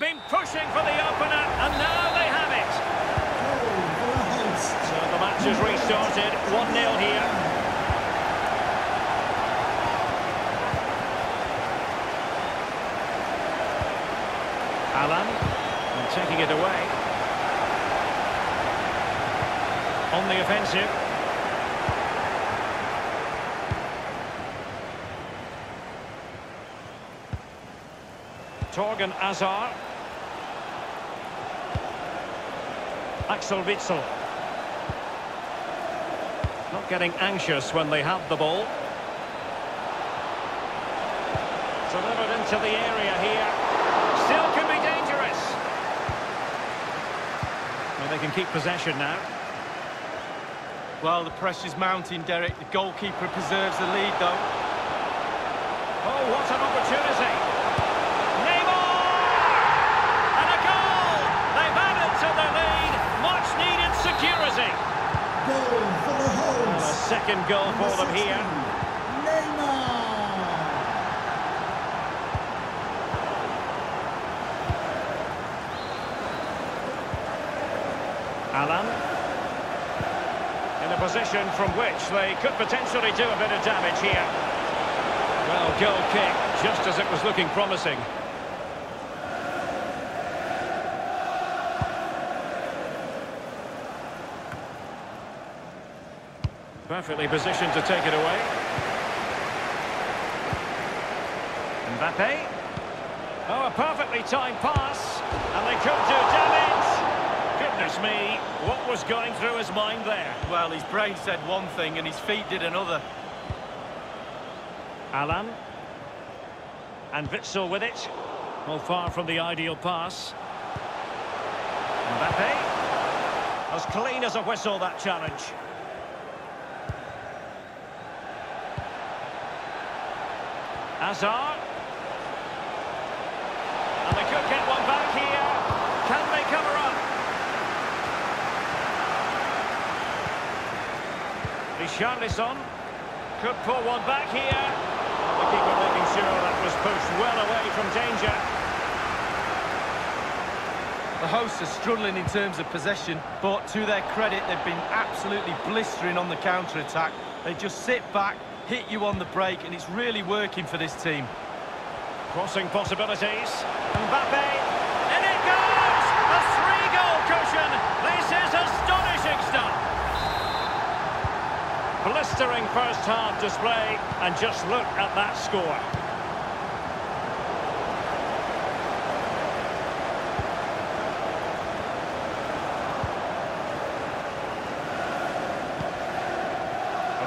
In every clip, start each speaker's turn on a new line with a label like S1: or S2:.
S1: Been pushing for the opener, and now they have it. So the match has restarted, 1-0 here. Alan, and taking it away. On the offensive. Thorgan Hazard. Axel Witsel. Not getting anxious when they have the ball. Delivered into the area here. Still can be dangerous. Well, they can keep possession now.
S2: Well, the pressure's mounting, Derek. The goalkeeper preserves the lead, though.
S1: Oh, what an opportunity. Security.
S3: Goal for the
S1: Well, a second goal for them here.
S3: Neymar.
S1: Alan. In a position from which they could potentially do a bit of damage here. Well, goal kick, just as it was looking promising. Perfectly positioned to take it away. Mbappe. Oh, a perfectly timed pass. And they could do damage. Goodness me, what was going through his mind there?
S2: Well, his brain said one thing and his feet did another.
S1: Alan. And Witsel with it. Well, far from the ideal pass. Mbappe. As clean as a whistle, that challenge. Hazard. And they could get one back here. Can they cover up? Richarlison could pull one back here. The keeper making sure that was pushed well away from danger.
S2: The hosts are struggling in terms of possession, but to their credit, they've been absolutely blistering on the counter-attack. They just sit back, hit you on the break, and it's really working for this team.
S1: Crossing possibilities. Mbappe. In it goes! A three-goal cushion. This is astonishing stuff. Blistering first-half display, and just look at that score.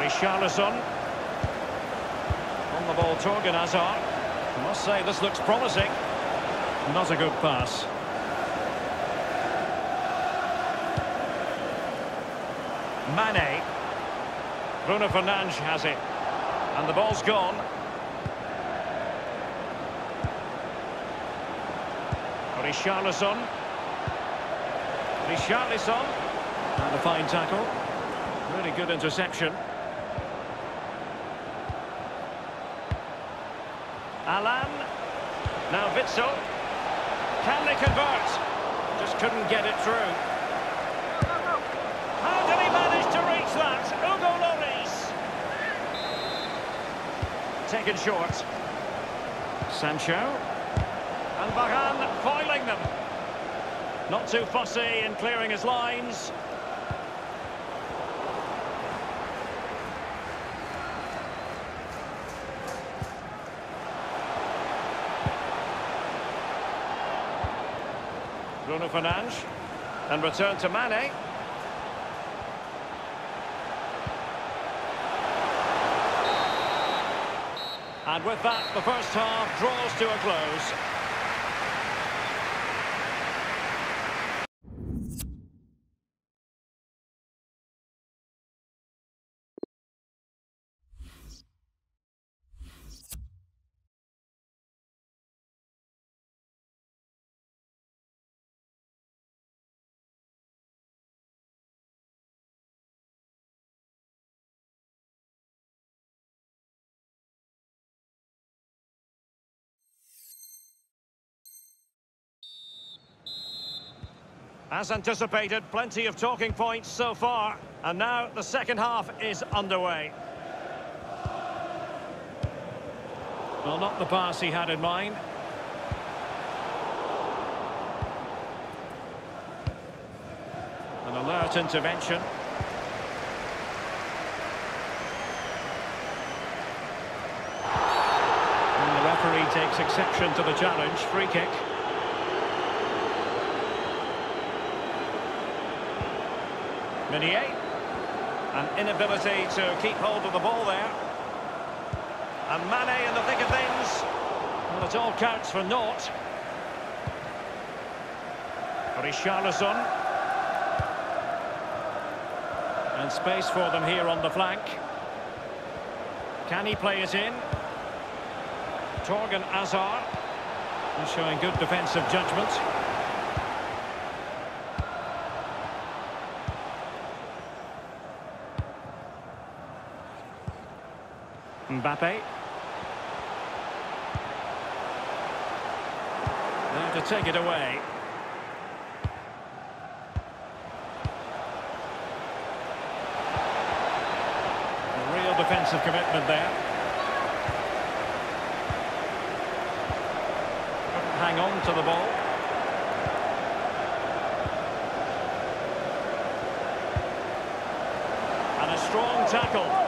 S1: Richarlison. Ball, Thorgan Hazard. I must say, this looks promising. Not a good pass. Mane. Bruno Fernandes has it. And the ball's gone. Richarlison. Richarlison. And a fine tackle. Really good interception. Alan. Now Witsel. Can they convert? Just couldn't get it through. How did he manage to reach that? Hugo Lloris. Taken short. Sancho. And Varane foiling them. Not too fussy in clearing his lines. Bruno Fernandes. And return to Mane. And with that, the first half draws to a close. As anticipated, plenty of talking points so far. And now the second half is underway. Well, not the pass he had in mind. An alert intervention. And the referee takes exception to the challenge. Free kick. Meunier. An inability to keep hold of the ball there. And Mane in the thick of things. Well, it all counts for naught. Richarlison. And space for them here on the flank. Can he play it in? Thorgan Hazard. He's showing good defensive judgment. Mbappe. To take it away. A real defensive commitment there. Couldn't hang on to the ball. And a strong tackle.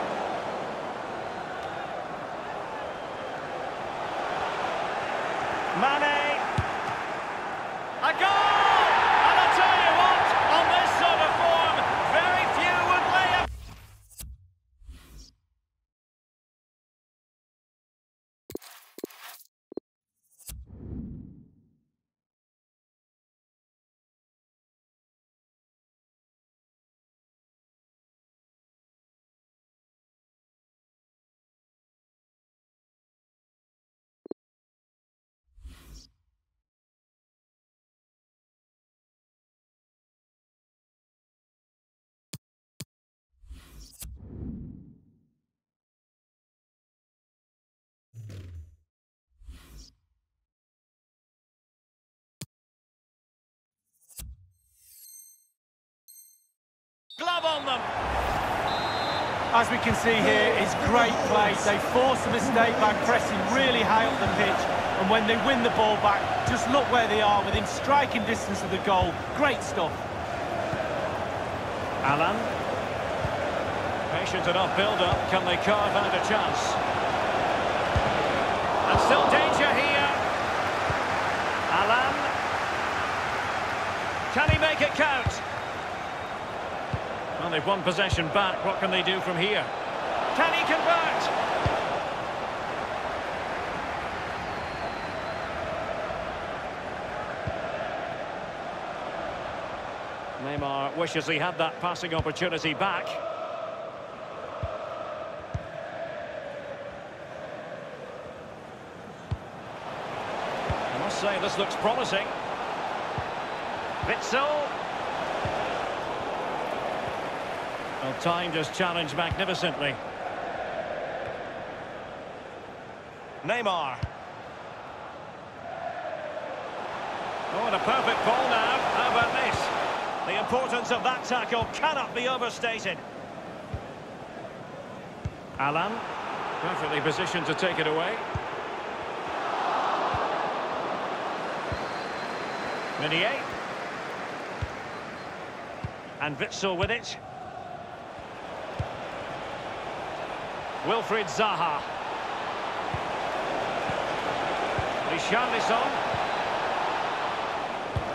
S1: Glove on them.
S2: As we can see here, it's great play. They force a mistake by pressing really high up the pitch. And when they win the ball back, just look where they are, within striking distance of the goal. Great stuff.
S1: Alan. Patient enough build-up. Can they carve out a chance? And still danger here. Alan. Can he make it count? Well, they've won possession back. What can they do from here? Can he convert? Neymar wishes he had that passing opportunity back. I must say, this looks promising. Witsel. Well, time just challenged magnificently. Neymar. Oh, and a perfect ball now. How about this? The importance of that tackle cannot be overstated. Alan, perfectly positioned to take it away. Meunier. And Witsel with it. Wilfried Zaha. Richarlison.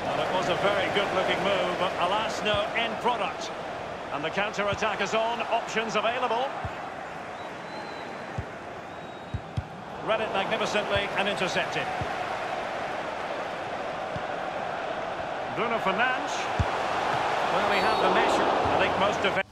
S1: Well, it was a very good-looking move, but alas, no end product. And the counter-attack is on, options available. Read it magnificently and intercepted. Bruno Fernandes. Well, we have the measure. I think most defenders...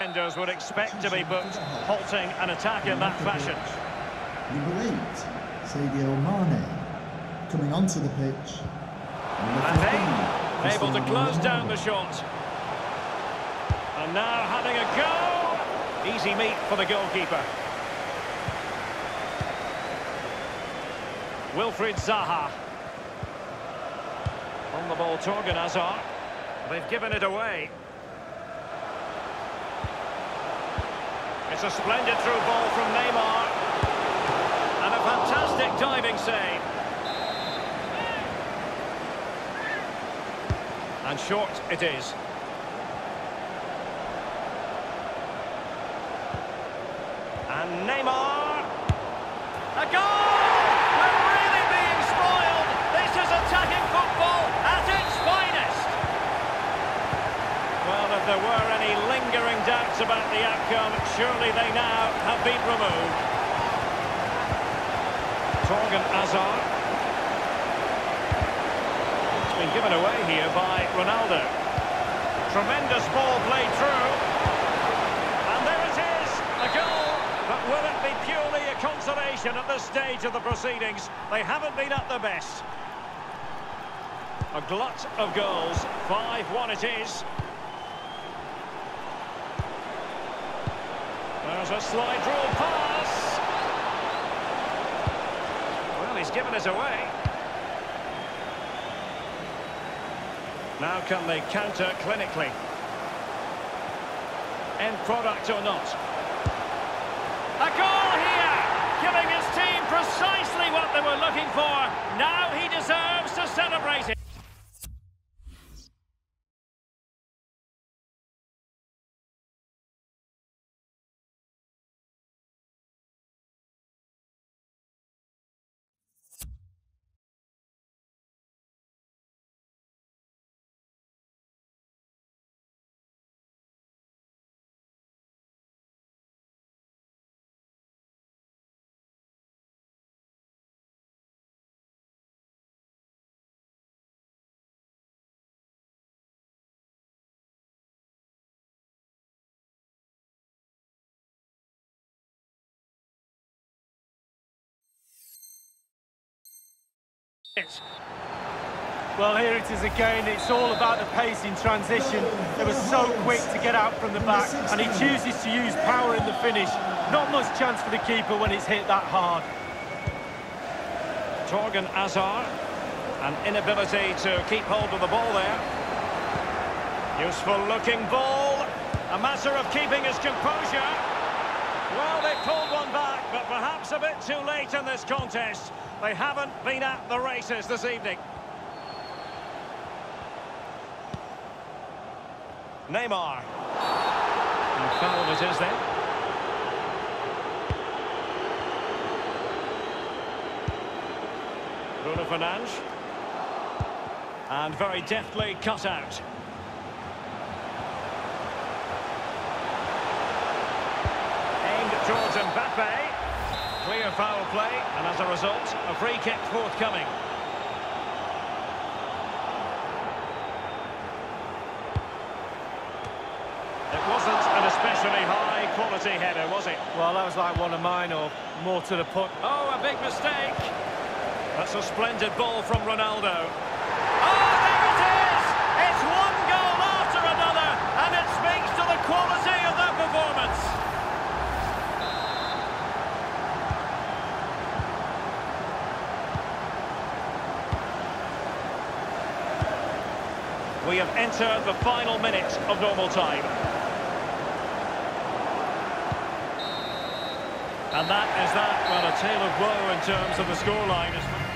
S1: Defenders would expect to be booked, halting an attack in that fashion.
S3: Number eight, Sadio Mane. Coming onto the pitch.
S1: And able to close down the shot. And now having a go. Easy meet for the goalkeeper. Wilfried Zaha. On the ball, Thorgan Hazard. They've given it away. It's a splendid through ball from Neymar. And a fantastic diving save. And short it is. And Neymar. A goal! We're really being spoiled. This is attacking football at its finest. Well, if there were any lingering doubts about the outcome, surely they now have been removed. Thorgan Hazard. It's been given away here by Ronaldo. Tremendous ball played through. And there it is, a goal. But will it be purely a consolation at this stage of the proceedings? They haven't been at their best. A glut of goals. 5-1 it is. There's a slide rule pass. Well, he's given us away. Now can they counter clinically? End product or not? A goal here! Giving his team precisely what they were looking for. Now he deserves to celebrate it.
S2: Well, here it is again. It's all about the pace in transition. They were so quick to get out from the back, and he chooses to use power in the finish. Not much chance for the keeper when it's hit that hard.
S1: Thorgan Hazard, An inability to keep hold of the ball there. Useful looking ball. A matter of keeping his composure. Well, they pulled one back, but perhaps a bit too late in this contest. They haven't been at the races this evening. Neymar. And foul it is then. Bruno Fernandes. And very deftly cut out. Aimed towards Mbappe. Clear foul play, and as a result, a free kick forthcoming. It wasn't an especially high-quality header, was it?
S2: Well, that was like one of mine, or more to the point.
S1: Oh, a big mistake. That's a splendid ball from Ronaldo. Oh, there it is! It's one goal after another, and it speaks to the quality of that performance. We have entered the final minute of normal time. And that is that, well, a tale of woe in terms of the scoreline.